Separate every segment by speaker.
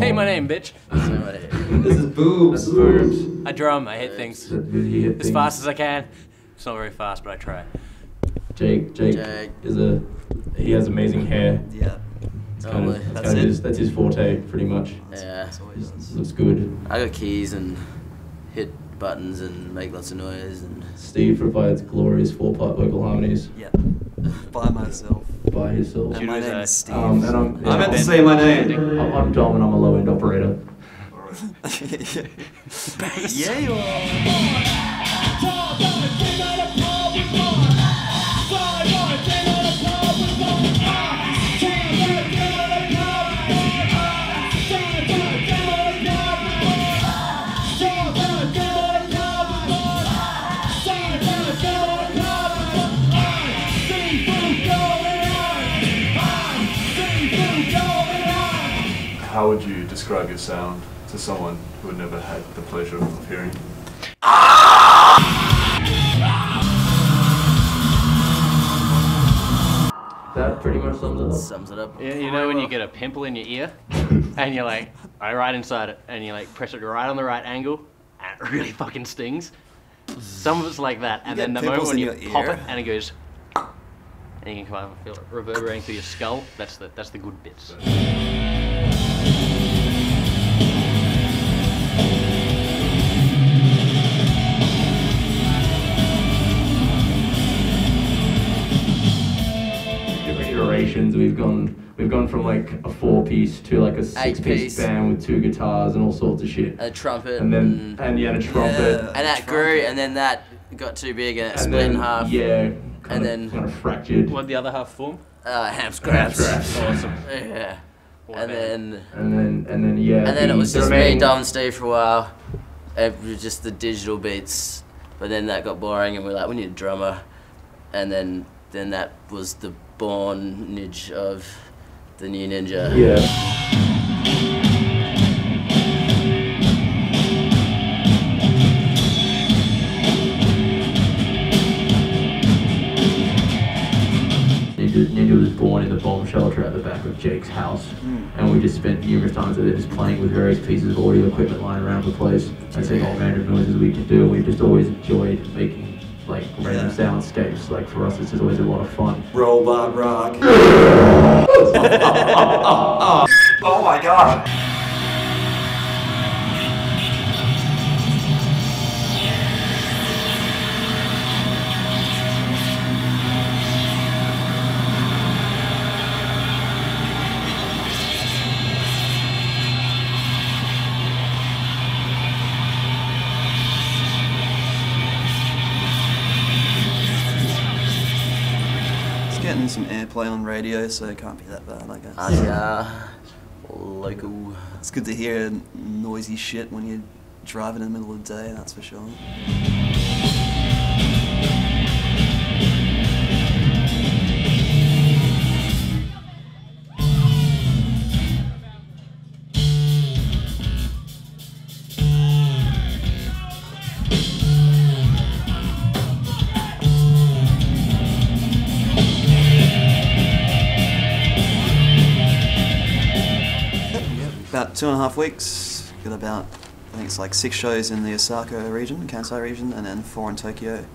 Speaker 1: my name, bitch.
Speaker 2: This is boobs.
Speaker 1: I drum. I hit things as fast as I can. It's not very fast, but I try.
Speaker 3: Jake, Jake,
Speaker 4: Jake.
Speaker 3: is a he has amazing hair.
Speaker 2: Yeah.
Speaker 3: It's kind
Speaker 4: Totally.
Speaker 3: of, that's,
Speaker 2: That's
Speaker 3: kind of
Speaker 2: it.
Speaker 3: his, that's his forte, pretty much.
Speaker 4: Yeah.
Speaker 3: Looks good.
Speaker 4: I got keys and hit buttons and make lots of noise and
Speaker 3: Steve provides glorious four-part vocal harmonies
Speaker 2: Yeah. By myself.
Speaker 3: by yourself.
Speaker 2: And my
Speaker 1: Judo's
Speaker 2: name is Steve.
Speaker 3: Um, and I'm,
Speaker 2: I meant to say my name.
Speaker 3: I'm, I'm Dom and I'm a low-end operator.
Speaker 2: yeah, you are.
Speaker 5: How would you describe your sound to someone who had never had the pleasure of hearing?
Speaker 3: That pretty much sums it up.
Speaker 4: sums it up.
Speaker 1: You, you know when you get a pimple in your ear, and you're like, I right inside it, and you like press it right on the right angle, and it really fucking stings. Some of it's like that, and
Speaker 2: get
Speaker 1: then the moment when you
Speaker 2: your
Speaker 1: pop
Speaker 2: ear?
Speaker 1: it and it goes, and you can kind of feel it reverberating through your skull. That's the that's the good bits.
Speaker 3: Iterations. We've gone we've gone from like a four piece to like a six piece
Speaker 4: Eight-piece.
Speaker 3: band with two guitars and all sorts of shit.
Speaker 4: A trumpet.
Speaker 3: And then and yeah, and a trumpet.
Speaker 2: Yeah.
Speaker 4: and that grew, and then that got too big and it split in half.
Speaker 3: Yeah. Kind
Speaker 4: And
Speaker 3: of,
Speaker 4: then-
Speaker 3: kind of fractured.
Speaker 1: What the other half form?
Speaker 4: Uh, ham scraps.
Speaker 3: scraps.
Speaker 1: Awesome.
Speaker 4: Yeah.
Speaker 1: What
Speaker 4: And then
Speaker 3: And then and then yeah.
Speaker 4: and then it was
Speaker 3: the
Speaker 4: just
Speaker 3: remaining-
Speaker 4: me, Dom, and Steve for a while. It was just the digital beats. But then that got boring, and we are like, we need a drummer. And then then that was the bornage of the new Ninja.
Speaker 3: Yeah. Ninja, Ninja was born in the bomb shelter at the back of Jake's house, hmm. and we just spent numerous times there just playing with various pieces of audio equipment lying around the place and seeing all manner of noises we could do. And we've just always enjoyed making like random
Speaker 2: Yeah.
Speaker 3: soundscapes. Like for us, it's just always a lot of fun.
Speaker 2: Robot rock. oh my god. Getting some airplay on radio, so it can't be that bad, I guess.
Speaker 4: Uh, yeah. Local.
Speaker 2: It's good to hear noisy shit when you're driving in the middle of the day, that's for sure. About two and a half weeks. Got about, I think it's like six shows in the Osaka region, Kansai region, and then four in Tokyo.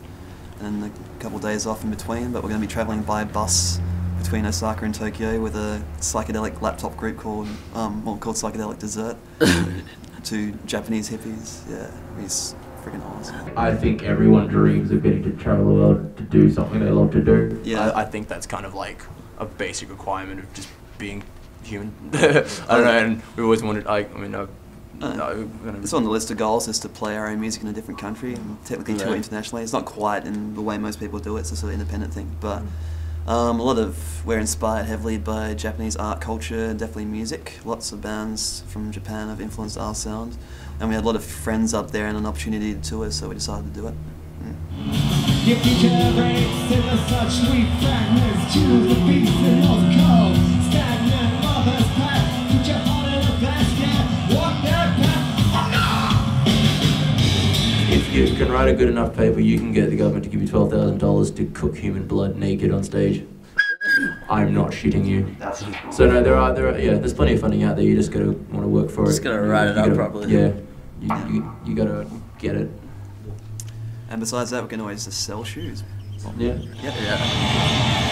Speaker 2: And then a couple of days off in between, but we're going to be traveling by bus between Osaka and Tokyo with a psychedelic laptop group called, um, well, called Psychedelic Dessert. to Japanese hippies. Yeah, he's freaking awesome.
Speaker 3: I think everyone dreams of getting to travel the world to do something they love to do.
Speaker 2: Yeah,
Speaker 6: I, I think that's kind of like a basic requirement of just being human. I don't know, and we always wanted. I, I mean, no,
Speaker 2: Uh,
Speaker 6: no, we're gonna-
Speaker 2: It's on the list of goals is to play our own music in a different country and technically tour
Speaker 4: Right.
Speaker 2: internationally. It's not quite in the way most people do it. It's a sort of independent thing, but um, a lot of we're inspired heavily by Japanese art culture and definitely music. Lots of bands from Japan have influenced our sound, and we had a lot of friends up there and an opportunity to tour, so we decided to do it. Mm.
Speaker 3: Can write a good enough paper, you can get the government to give you twelve thousand dollars to cook human blood naked on stage. I'm not shitting you. So no, there are there are yeah, there's plenty of funding out there. You just gotta want to work for
Speaker 4: Just
Speaker 3: it.
Speaker 4: gotta
Speaker 3: You-
Speaker 4: write
Speaker 3: you
Speaker 4: it up
Speaker 3: gotta-
Speaker 4: properly.
Speaker 3: Yeah, you, you, you gotta get it.
Speaker 2: And besides that, we can always just sell shoes.
Speaker 3: Yeah.
Speaker 2: Yep.
Speaker 4: Yeah.